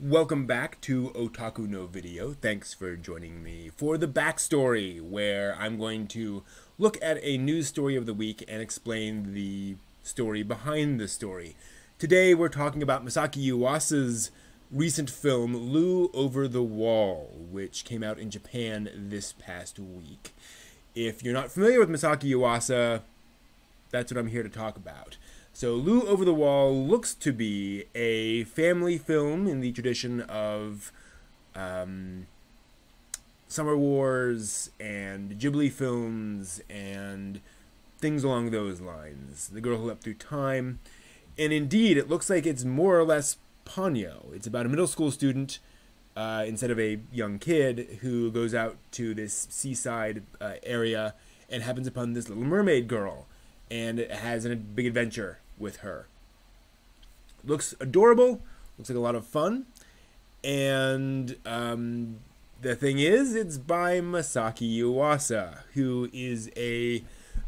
Welcome back to Otaku no Video. Thanks for joining me for the backstory, where I'm going to look at a news story of the week and explain the story behind the story. Today we're talking about Masaaki Yuasa's recent film Lu Over the Wall, which came out in Japan this past week. If you're not familiar with Masaaki Yuasa, that's what I'm here to talk about. So, Lu Over the Wall looks to be a family film in the tradition of um, Summer Wars and Ghibli films and things along those lines. The Girl Who Leapt Through Time. And indeed, it looks like it's more or less Ponyo. It's about a middle school student uh, instead of a young kid who goes out to this seaside uh, area and happens upon this little mermaid girl and it has a big adventure with her. Looks adorable, looks like a lot of fun, and um, the thing is, it's by Masaaki Yuasa, who is a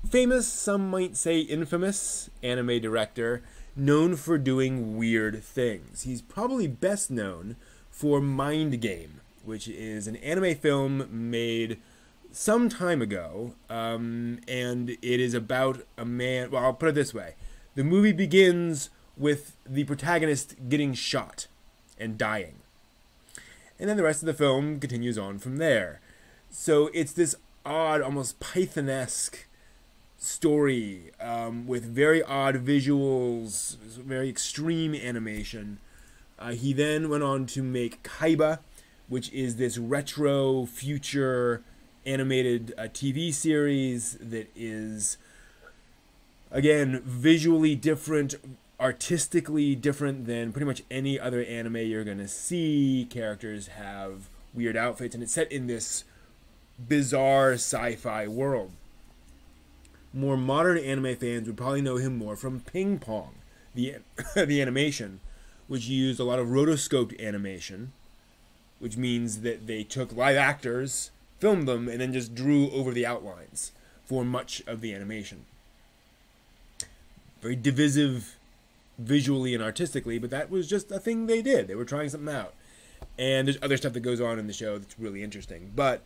famous, some might say infamous, anime director known for doing weird things. He's probably best known for Mind Game, which is an anime film made some time ago, um, and it is about a man. Well, I'll put it this way the movie begins with the protagonist getting shot and dying. And then the rest of the film continues on from there. So it's this odd, almost Pythonesque story um, with very odd visuals, very extreme animation. Uh, he then went on to make Kaiba, which is this retro future animated uh, TV series that is again, visually different, artistically different than pretty much any other anime you're gonna see. Characters have weird outfits, and it's set in this bizarre sci-fi world. More modern anime fans would probably know him more from Ping Pong, the the animation, which used a lot of rotoscoped animation, which means that they took live actors, filmed them, and then just drew over the outlines for much of the animation very divisive visually and artistically, but that was just a thing they did. They were trying something out. And there's other stuff that goes on in the show that's really interesting. But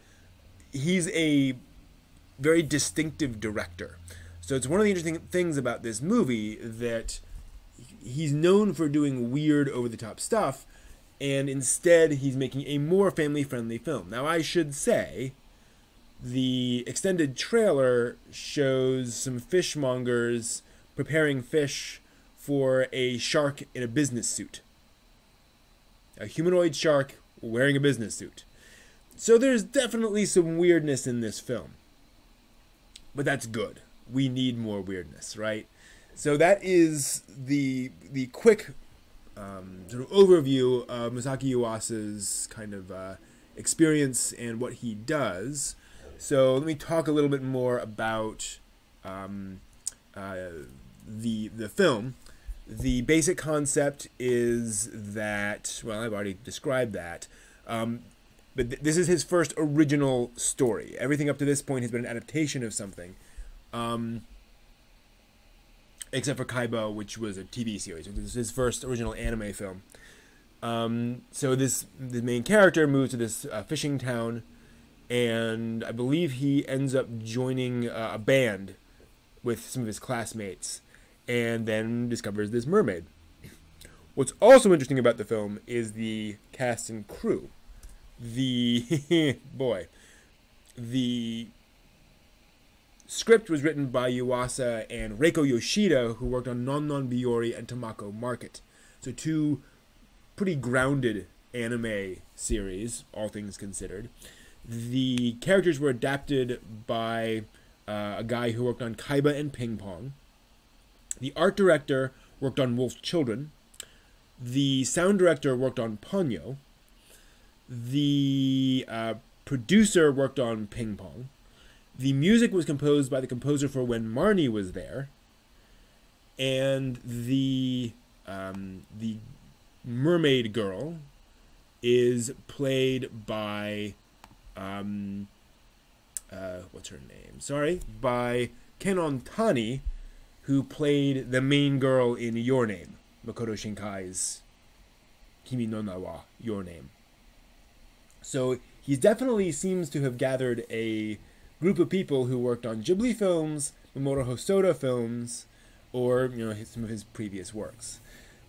he's a very distinctive director. So it's one of the interesting things about this movie that he's known for doing weird over the top stuff and instead he's making a more family friendly film. Now I should say the extended trailer shows some fishmongers preparing fish for a shark in a business suit. A humanoid shark wearing a business suit. So there's definitely some weirdness in this film. But that's good. We need more weirdness, right? So that is the the quick um, sort of overview of Masaaki Yuasa's kind of uh, experience and what he does. So let me talk a little bit more about um, uh, the the film, the basic concept is that well, I've already described that. Um, but th- this is his first original story. Everything up to this point has been an adaptation of something, um, except for Kaiba, which was a TV series. This is his first original anime film. Um, so this the main character moves to this uh, fishing town, and I believe he ends up joining uh, a band with some of his classmates and then discovers this mermaid. What's also interesting about the film is the cast and crew. The boy, the script was written by Yuasa and Reiko Yoshida, who worked on Non Non Biyori and Tamako Market. So two pretty grounded anime series, all things considered. The characters were adapted by uh, a guy who worked on Kaiba and Ping Pong. The art director worked on Wolf Children. The sound director worked on Ponyo. The uh, producer worked on Ping Pong. The music was composed by the composer for When Marnie was there. And the um, the mermaid girl is played by um, uh, what's her name? Sorry, by Kanon Tani, who played the main girl in Your Name, Makoto Shinkai's Kimi no Na wa, Your Name. So he definitely seems to have gathered a group of people who worked on Ghibli films, Mamoru Hosoda films, or you know his, some of his previous works.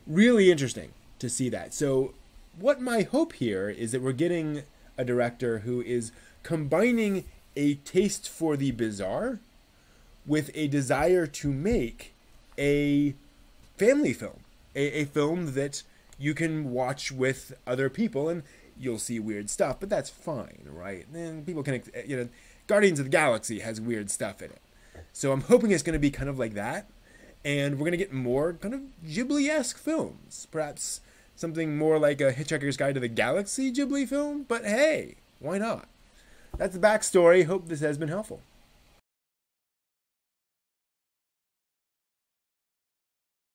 Really interesting to see that. So, what my hope here is that we're getting a director who is combining a taste for the bizarre with a desire to make a family film, a, a film that you can watch with other people and you'll see weird stuff, but that's fine, right? And people can, you know, Guardians of the Galaxy has weird stuff in it. So I'm hoping it's going to be kind of like that. And we're going to get more kind of Ghibli esque films. Perhaps something more like a Hitchhiker's Guide to the Galaxy Ghibli film. But hey, why not? That's the backstory. Hope this has been helpful.